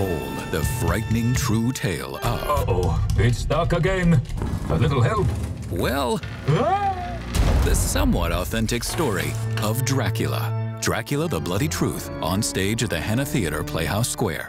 told the frightening true tale of, Uh-oh, it's dark again. A little help? well, ah! the somewhat authentic story of Dracula. Dracula the Bloody Truth on stage at the Hanna Theatre Playhouse Square.